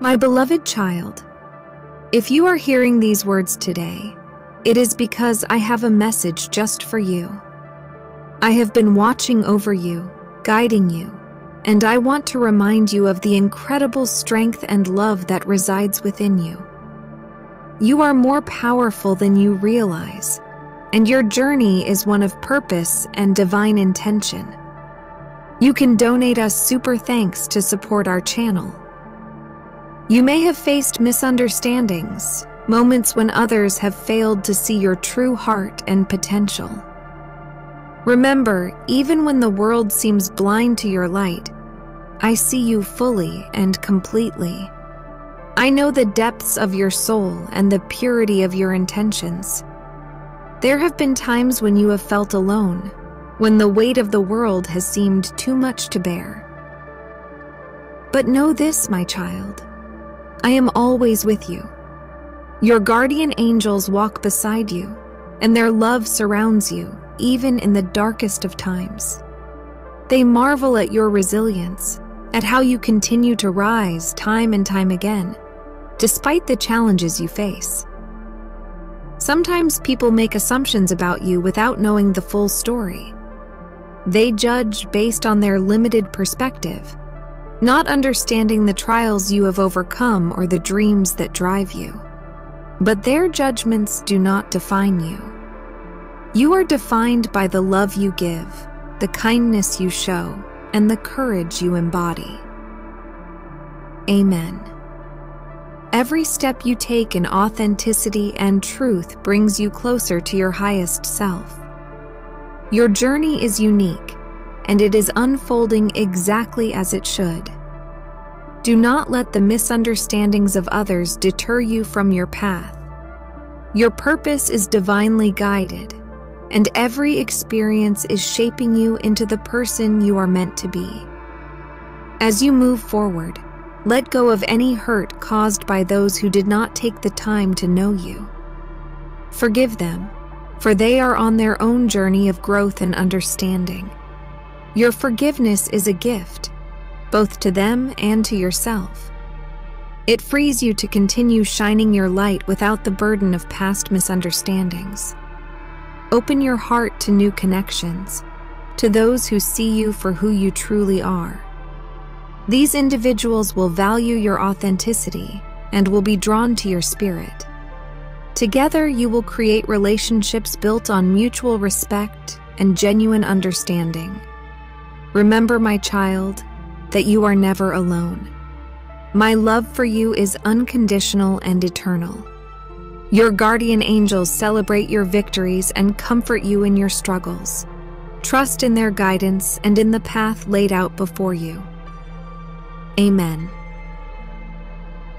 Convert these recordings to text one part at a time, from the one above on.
My beloved child, if you are hearing these words today, it is because I have a message just for you. I have been watching over you, guiding you, and I want to remind you of the incredible strength and love that resides within you. You are more powerful than you realize, and your journey is one of purpose and divine intention. You can donate us super thanks to support our channel. You may have faced misunderstandings, moments when others have failed to see your true heart and potential. Remember, even when the world seems blind to your light, I see you fully and completely. I know the depths of your soul and the purity of your intentions. There have been times when you have felt alone, when the weight of the world has seemed too much to bear. But know this, my child I am always with you. Your guardian angels walk beside you, and their love surrounds you, even in the darkest of times. They marvel at your resilience, at how you continue to rise time and time again, despite the challenges you face. Sometimes people make assumptions about you without knowing the full story. They judge based on their limited perspective not understanding the trials you have overcome or the dreams that drive you. But their judgments do not define you. You are defined by the love you give, the kindness you show, and the courage you embody. Amen. Every step you take in authenticity and truth brings you closer to your highest self. Your journey is unique and it is unfolding exactly as it should. Do not let the misunderstandings of others deter you from your path. Your purpose is divinely guided, and every experience is shaping you into the person you are meant to be. As you move forward, let go of any hurt caused by those who did not take the time to know you. Forgive them, for they are on their own journey of growth and understanding. Your forgiveness is a gift, both to them and to yourself. It frees you to continue shining your light without the burden of past misunderstandings. Open your heart to new connections, to those who see you for who you truly are. These individuals will value your authenticity and will be drawn to your spirit. Together, you will create relationships built on mutual respect and genuine understanding. Remember, my child, that you are never alone. My love for you is unconditional and eternal. Your guardian angels celebrate your victories and comfort you in your struggles. Trust in their guidance and in the path laid out before you. Amen.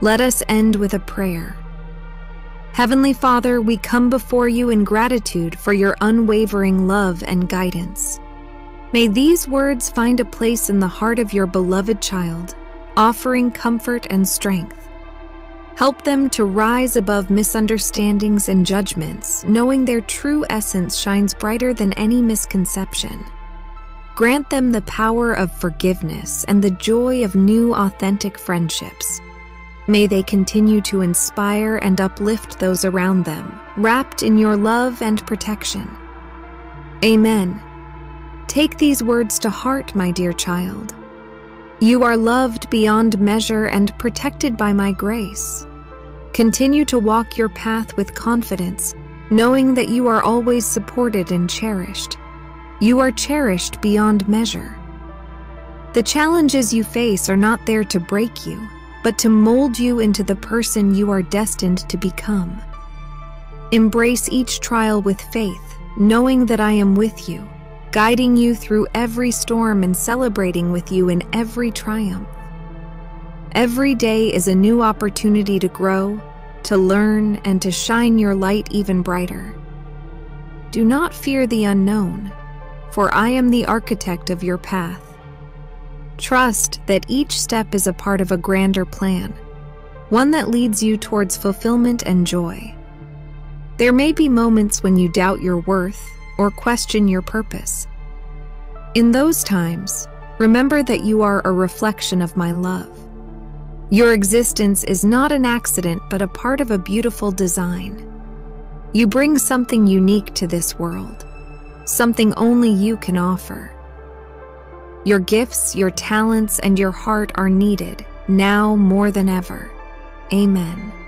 Let us end with a prayer. Heavenly Father, we come before you in gratitude for your unwavering love and guidance. May these words find a place in the heart of your beloved child, offering comfort and strength. Help them to rise above misunderstandings and judgments, knowing their true essence shines brighter than any misconception. Grant them the power of forgiveness and the joy of new, authentic friendships. May they continue to inspire and uplift those around them, wrapped in your love and protection. Amen. Take these words to heart, my dear child. You are loved beyond measure and protected by my grace. Continue to walk your path with confidence, knowing that you are always supported and cherished. You are cherished beyond measure. The challenges you face are not there to break you, but to mold you into the person you are destined to become. Embrace each trial with faith, knowing that I am with you guiding you through every storm and celebrating with you in every triumph. Every day is a new opportunity to grow, to learn, and to shine your light even brighter. Do not fear the unknown, for I am the architect of your path. Trust that each step is a part of a grander plan, one that leads you towards fulfillment and joy. There may be moments when you doubt your worth or question your purpose. In those times, remember that you are a reflection of my love. Your existence is not an accident, but a part of a beautiful design. You bring something unique to this world, something only you can offer. Your gifts, your talents, and your heart are needed now more than ever. Amen.